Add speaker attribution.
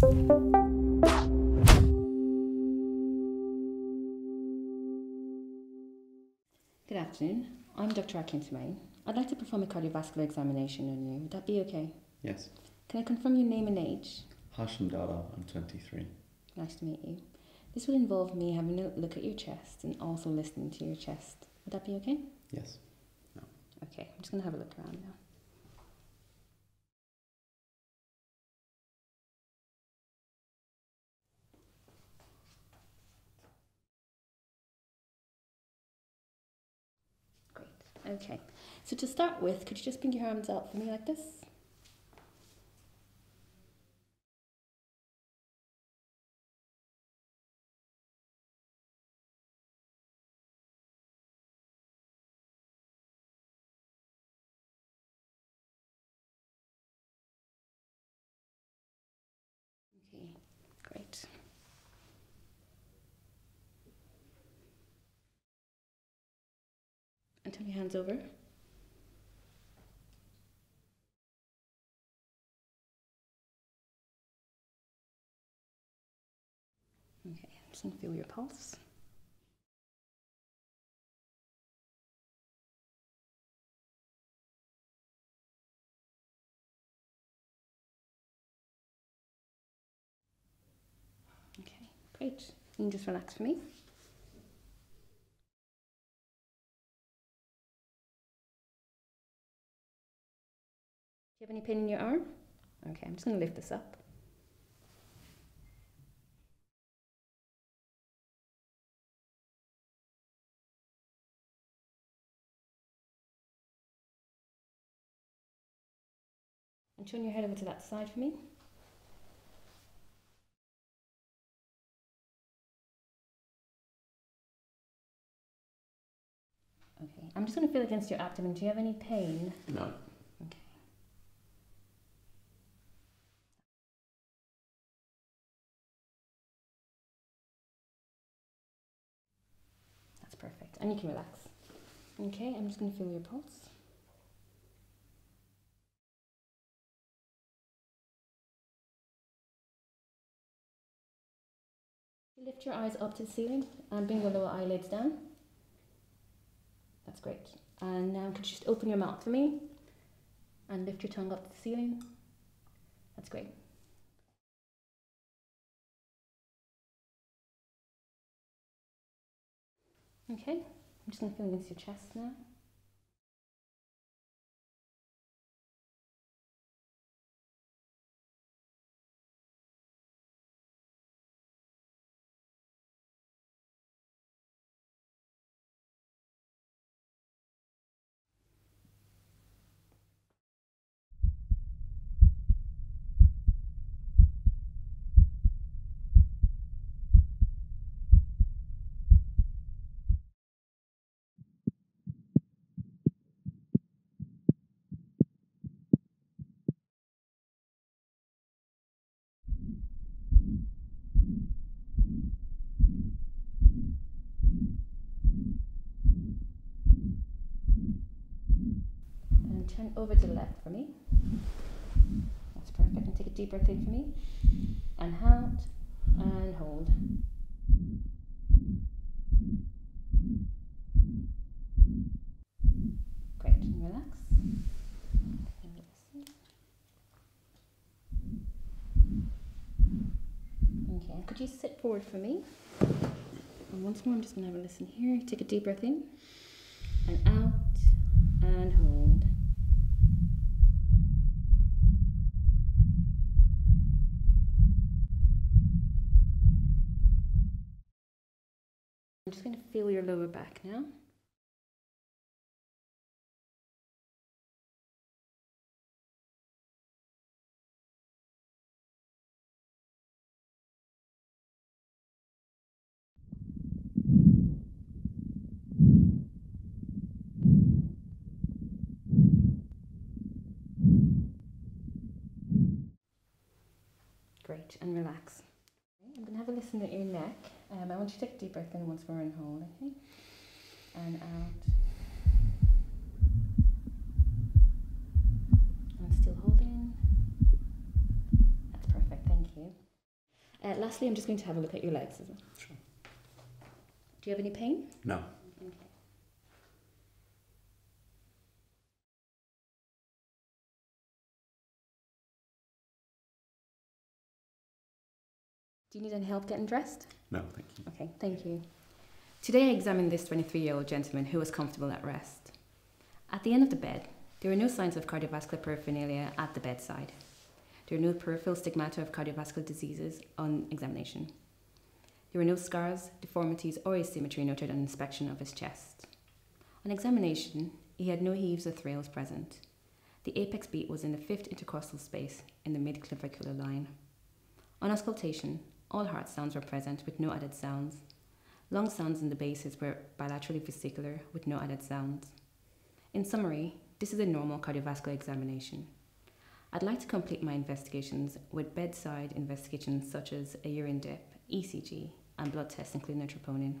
Speaker 1: Good afternoon. I'm Dr. Ackling Tremaine. I'd like to perform a cardiovascular examination on you. Would that be okay?
Speaker 2: Yes.
Speaker 1: Can I confirm your name and age?
Speaker 2: Hashim Dada, I'm 23.
Speaker 1: Nice to meet you. This will involve me having a look at your chest and also listening to your chest. Would that be okay?
Speaker 2: Yes.
Speaker 1: Okay, I'm just going to have a look around now. Great. Okay. So to start with, could you just bring your arms out for me like this? Turn your hands over. Okay, just to feel your pulse. Okay, great. You can just relax for me. Have any pain in your arm? Okay, I'm just going to lift this up. And turn your head over to that side for me. Okay, I'm just going to feel against your abdomen. Do you have any pain?
Speaker 2: No.
Speaker 1: And you can relax. Okay, I'm just going to feel your pulse. Lift your eyes up to the ceiling and bring your lower eyelids down. That's great. And now could you just open your mouth for me and lift your tongue up to the ceiling? That's great. Okay, I'm just going to feel against your chest now. And turn over to the left for me. That's perfect. And take a deep breath in for me. And out and hold. Great. And relax. Okay, could you sit forward for me? And once more, I'm just going to have a listen here. Take a deep breath in and out and hold. I'm just going to feel your lower back now. Great, and relax. Going to have a listen at your neck. Um, I want you to take a deep breath in once more and hold, okay? And out. And still holding. That's perfect, thank you. lastly, I'm just going to have a look at your legs as well.
Speaker 2: Sure.
Speaker 1: Do you have any pain?
Speaker 2: No.
Speaker 1: Do you need any help getting dressed?
Speaker 2: No, thank you.
Speaker 1: Okay, thank you. Today I examined this 23 year old gentleman who was comfortable at rest. At the end of the bed, there were no signs of cardiovascular paraphernalia at the bedside. There were no peripheral stigmata of cardiovascular diseases on examination. There were no scars, deformities, or asymmetry noted on inspection of his chest. On examination, he had no heaves or thrills present. The apex beat was in the fifth intercostal space in the midclavicular line. On auscultation, all heart sounds were present with no added sounds. Long sounds in the bases were bilaterally vesicular with no added sounds. In summary, this is a normal cardiovascular examination. I'd like to complete my investigations with bedside investigations such as a urine dip, ECG, and blood tests including troponin.